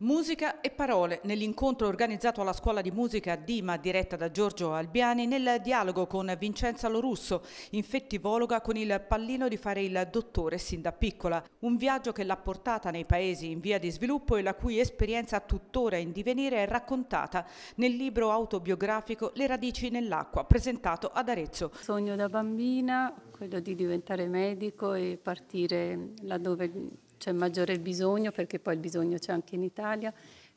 Musica e parole nell'incontro organizzato alla scuola di musica Dima diretta da Giorgio Albiani nel dialogo con Vincenza Lorusso, infettivologa con il pallino di fare il dottore sin da piccola. Un viaggio che l'ha portata nei paesi in via di sviluppo e la cui esperienza tuttora in divenire è raccontata nel libro autobiografico Le radici nell'acqua, presentato ad Arezzo. Sogno da bambina, quello di diventare medico e partire laddove c'è maggiore bisogno perché poi il bisogno c'è anche in Italia,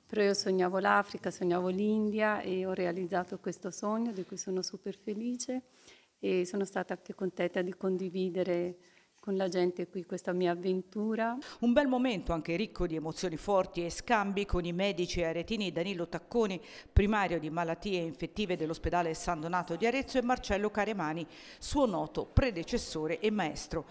però io sognavo l'Africa, sognavo l'India e ho realizzato questo sogno di cui sono super felice e sono stata anche contenta di condividere con la gente qui questa mia avventura. Un bel momento anche ricco di emozioni forti e scambi con i medici aretini Danilo Tacconi, primario di malattie infettive dell'ospedale San Donato di Arezzo e Marcello Caremani, suo noto predecessore e maestro.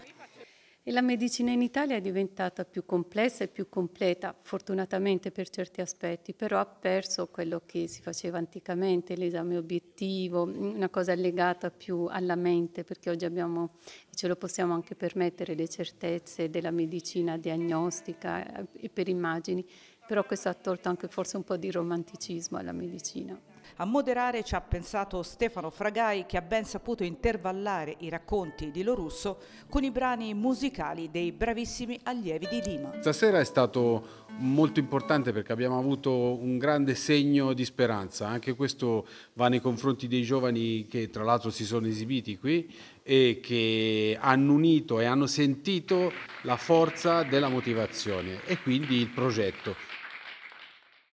E la medicina in Italia è diventata più complessa e più completa, fortunatamente per certi aspetti, però ha perso quello che si faceva anticamente, l'esame obiettivo, una cosa legata più alla mente, perché oggi abbiamo, ce lo possiamo anche permettere, le certezze della medicina diagnostica eh, e per immagini, però questo ha tolto anche forse un po' di romanticismo alla medicina. A moderare ci ha pensato Stefano Fragai che ha ben saputo intervallare i racconti di Lorusso con i brani musicali dei bravissimi allievi di Dima. Stasera è stato molto importante perché abbiamo avuto un grande segno di speranza, anche questo va nei confronti dei giovani che tra l'altro si sono esibiti qui e che hanno unito e hanno sentito la forza della motivazione e quindi il progetto.